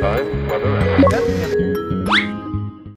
Time, weather, and...